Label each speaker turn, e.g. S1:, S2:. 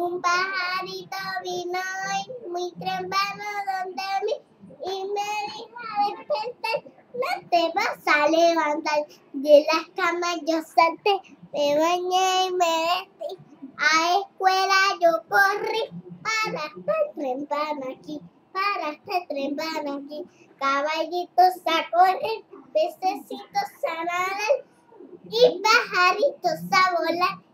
S1: Un pajarito vino hoy muy temprano donde mí y me dijo a despertar, no te vas a levantar. De las camas yo salté, me bañé y me vestí. A escuela yo corrí para estar temprano aquí, para estar temprano aquí. Caballitos a correr, pececitos a nadar y pajaritos a volar.